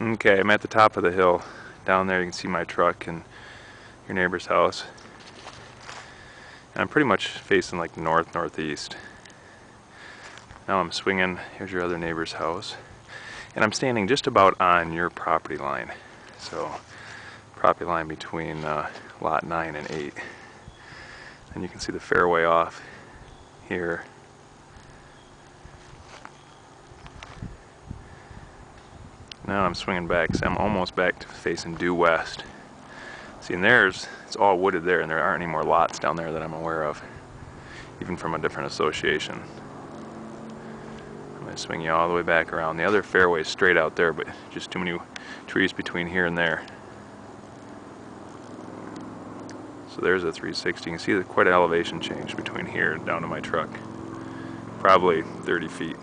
Okay, I'm at the top of the hill. Down there you can see my truck and your neighbor's house. And I'm pretty much facing like north northeast. Now I'm swinging, here's your other neighbor's house. And I'm standing just about on your property line. So, property line between uh, lot 9 and 8. And you can see the fairway off here. Now I'm swinging back, so I'm almost back to facing due west. See, and there's, it's all wooded there, and there aren't any more lots down there that I'm aware of, even from a different association. I'm to swing you all the way back around. The other fairway is straight out there, but just too many trees between here and there. So there's a 360. You can see quite an elevation change between here and down to my truck. Probably 30 feet.